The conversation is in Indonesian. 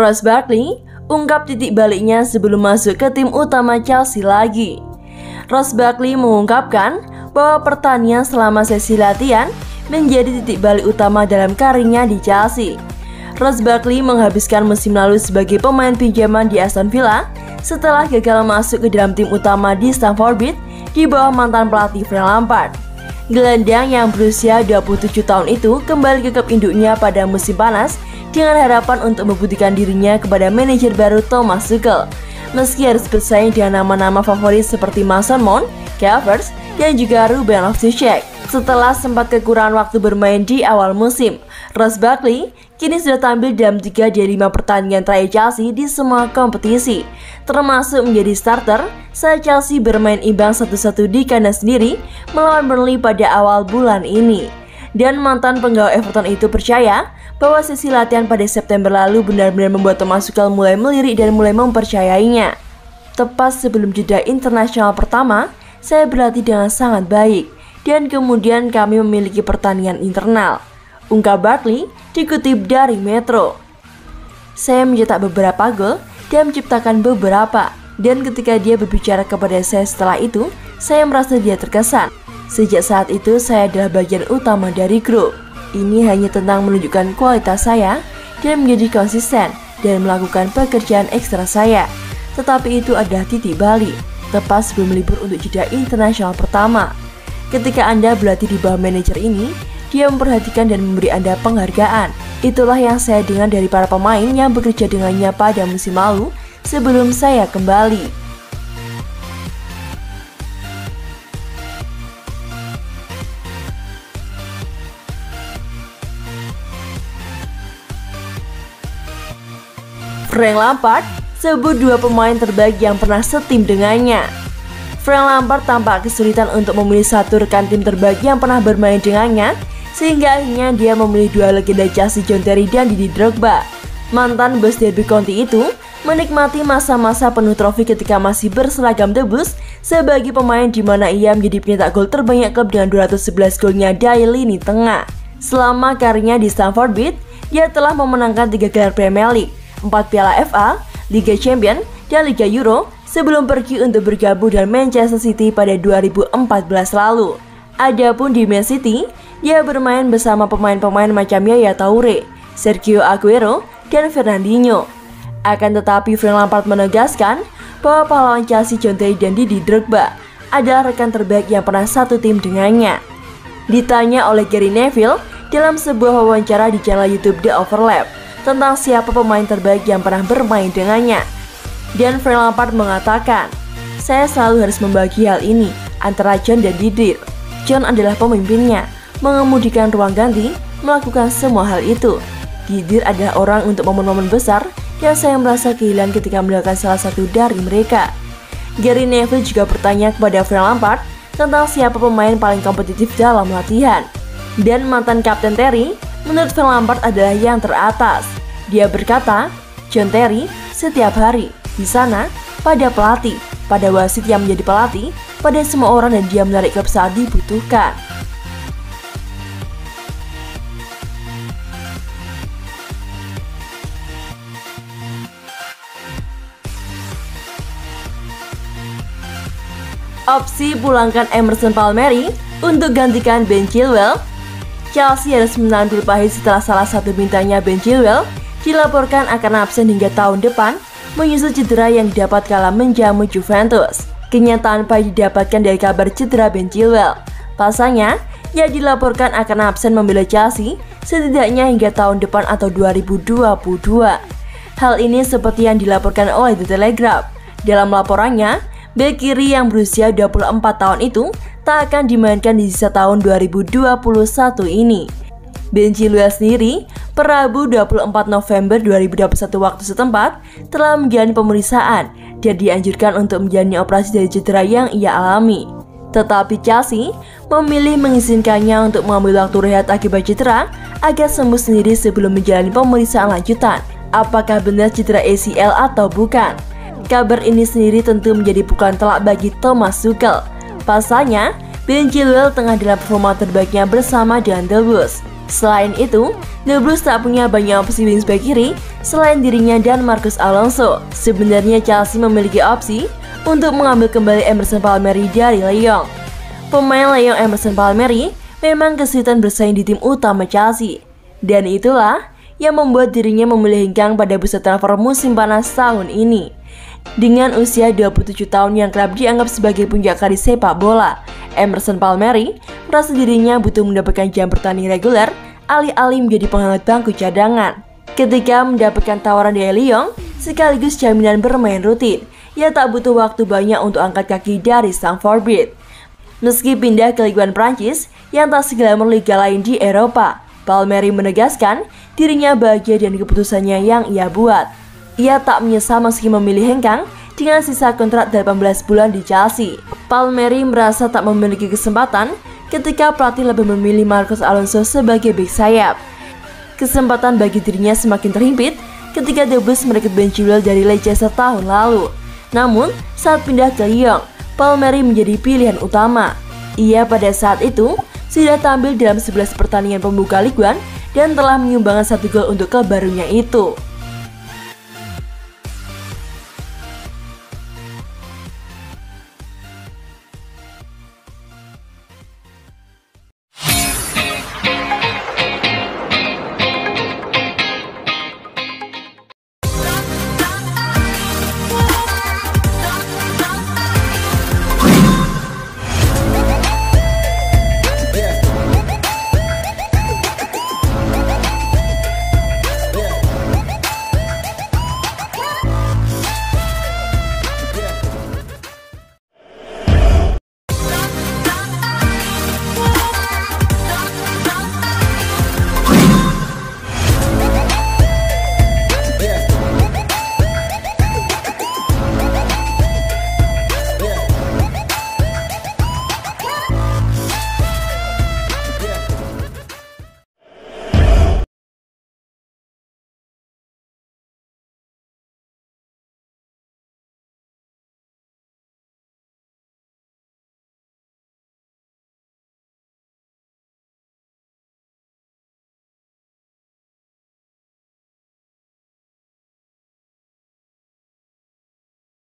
Ross Barkley ungkap titik baliknya sebelum masuk ke tim utama Chelsea lagi. Ross Barkley mengungkapkan bahwa pertanian selama sesi latihan menjadi titik balik utama dalam karirnya di Chelsea. Ross Barkley menghabiskan musim lalu sebagai pemain pinjaman di Aston Villa setelah gagal masuk ke dalam tim utama di Stamford Bridge di bawah mantan pelatih Frank Lampard. Gelandang yang berusia 27 tahun itu kembali ke klub induknya pada musim panas dengan harapan untuk membuktikan dirinya kepada manajer baru Thomas Tuchel. Meski harus bersaing dengan nama-nama favorit seperti Mason Mount, Havertz, dan juga Ruben Loftus-Cheek. Setelah sempat kekurangan waktu bermain di awal musim, Ross Barkley kini sudah tampil dalam 3 dari 5 pertandingan terakhir Chelsea di semua kompetisi, termasuk menjadi starter saat Chelsea bermain imbang satu-satu di kandang sendiri melawan Burnley pada awal bulan ini. Dan mantan penggawa Everton itu percaya bahwa sesi latihan pada September lalu benar-benar membuat Thomas Tuchel mulai melirik dan mulai mempercayainya. Tepat sebelum jeda internasional pertama, saya berlatih dengan sangat baik dan kemudian kami memiliki pertandingan internal. Ungkap Barkley dikutip dari Metro. Saya mencetak beberapa gol dan menciptakan beberapa. Dan ketika dia berbicara kepada saya setelah itu, saya merasa dia terkesan. Sejak saat itu saya adalah bagian utama dari grup. Ini hanya tentang menunjukkan kualitas saya dan menjadi konsisten dan melakukan pekerjaan ekstra saya. Tetapi itu adalah titik balik, tepat sebelum libur untuk jeda internasional pertama. Ketika Anda berlatih di bawah manajer ini, dia memperhatikan dan memberi Anda penghargaan. Itulah yang saya dengar dari para pemain yang bekerja dengannya pada musim lalu sebelum saya kembali. Frank Lampard sebut dua pemain terbaik yang pernah setim dengannya. Frank Lampard tampak kesulitan untuk memilih satu rekan tim terbaik yang pernah bermain dengannya sehingga akhirnya dia memilih dua legenda Chelsea John Terry dan Didi Drogba. Mantan bos Derby County itu menikmati masa-masa penuh trofi ketika masih berseragam debus sebagai pemain di mana ia menjadi penyetak gol terbanyak klub dengan 211 golnya dari lini tengah. Selama karirnya di Stamford Bridge, dia telah memenangkan tiga gelar Premier League, 4 piala FA, Liga Champion, dan Liga Euro sebelum pergi untuk bergabung dengan Manchester City pada 2014 lalu. Adapun di Man City, dia bermain bersama pemain-pemain macam Yaya Toure, Sergio Aguero, dan Fernandinho. Akan tetapi Frank Lampard menegaskan bahwa pahlawan Chelsea John Terry dan Didi Drogba adalah rekan terbaik yang pernah satu tim dengannya. Ditanya oleh Gary Neville dalam sebuah wawancara di channel YouTube The Overlap tentang siapa pemain terbaik yang pernah bermain dengannya. Dan Frank Lampard mengatakan, saya selalu harus membagi hal ini antara John dan Didi. John adalah pemimpinnya, mengemudikan ruang ganti, melakukan semua hal itu. Gidir adalah orang untuk momen-momen besar yang saya merasa kehilangan ketika melakukan salah satu dari mereka. Gary Neville juga bertanya kepada Frank Lampard tentang siapa pemain paling kompetitif dalam latihan. Dan mantan Kapten Terry, menurut Frank Lampard adalah yang teratas. Dia berkata, John Terry setiap hari di sana pada pelatih, pada wasit yang menjadi pelatih, pada semua orang dan dia menarik klub saat dibutuhkan. opsi pulangkan Emerson Palmieri untuk gantikan Ben Chilwell. Chelsea harus menampil pahit setelah salah satu bintangnya Ben Chilwell dilaporkan akan absen hingga tahun depan menyusul cedera yang didapat kala menjamu Juventus. Kenyataan pahit didapatkan dari kabar cedera Ben Chilwell. Pasalnya, ia dilaporkan akan absen membela Chelsea setidaknya hingga tahun depan atau 2022. Hal ini seperti yang dilaporkan oleh The Telegraph. Dalam laporannya, Bek kiri yang berusia 24 tahun itu tak akan dimainkan di sisa tahun 2021 ini. Ben Chilwell sendiri, Perabu 24 November 2021 waktu setempat, telah menjalani pemeriksaan dan dianjurkan untuk menjalani operasi dari cedera yang ia alami. Tetapi Chelsea memilih mengizinkannya untuk mengambil waktu rehat akibat cedera agar sembuh sendiri sebelum menjalani pemeriksaan lanjutan. Apakah benar cedera ACL atau bukan? Kabar ini sendiri tentu menjadi pukulan telak bagi Thomas Tuchel. Pasalnya, Ben Chilwell tengah dalam performa terbaiknya bersama dengan The Blues. Selain itu, The Blues tak punya banyak opsi wings back kiri selain dirinya dan Marcus Alonso. Sebenarnya Chelsea memiliki opsi untuk mengambil kembali Emerson Palmieri dari Lyon. Pemain Lyon Emerson Palmieri memang kesulitan bersaing di tim utama Chelsea. Dan itulah yang membuat dirinya memilih hengkang pada bursa transfer musim panas tahun ini. Dengan usia 27 tahun yang kerap dianggap sebagai puncak karir sepak bola, Emerson Palmieri merasa dirinya butuh mendapatkan jam pertandingan reguler alih-alih menjadi penghangat bangku cadangan. Ketika mendapatkan tawaran dari Lyon, sekaligus jaminan bermain rutin, ia tak butuh waktu banyak untuk angkat kaki dari Stamford Bridge. Meski pindah ke Liga Prancis yang tak seglamor liga lain di Eropa, Palmieri menegaskan dirinya bahagia dengan keputusannya yang ia buat. Ia tak menyesal meski memilih hengkang dengan sisa kontrak 18 bulan di Chelsea. Palmieri merasa tak memiliki kesempatan ketika pelatih lebih memilih Marcos Alonso sebagai bek sayap. Kesempatan bagi dirinya semakin terhimpit ketika Blues merekrut Ben Chilwell dari Leicester tahun lalu. Namun, saat pindah ke Lyon, Palmieri menjadi pilihan utama. Ia pada saat itu sudah tampil dalam 11 pertandingan pembuka Ligue 1 dan telah menyumbangkan satu gol untuk kebarunya itu.